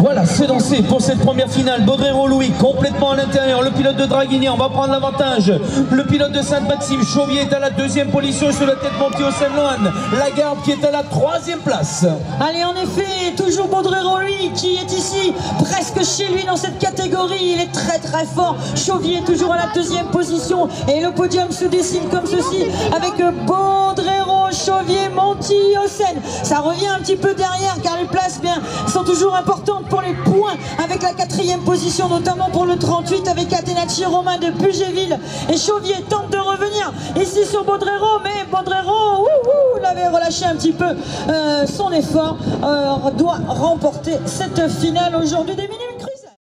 Voilà, c'est dansé pour cette première finale. Baudrero Louis complètement à l'intérieur. Le pilote de Draguignan va prendre l'avantage. Le pilote de Sainte-Maxime, Chauvier est à la deuxième position sur la tête montée au Saint-Loan. Lagarde qui est à la troisième place. Allez, en effet, toujours Baudrero lui qui est ici, presque chez lui dans cette catégorie. Il est très très fort. Chauvier toujours à la deuxième position. Et le podium se dessine comme ceci avec Baudrero, Chauvier, Ça revient un petit peu derrière car les places bien, sont toujours importantes pour les points avec la quatrième position, notamment pour le 38 avec Atenaci Romain de Pugéville. Et Chauvier tente de revenir ici sur Baudrero, mais Baudrero, l'avait relâché un petit peu euh, son effort, doit remporter cette finale aujourd'hui des minutes.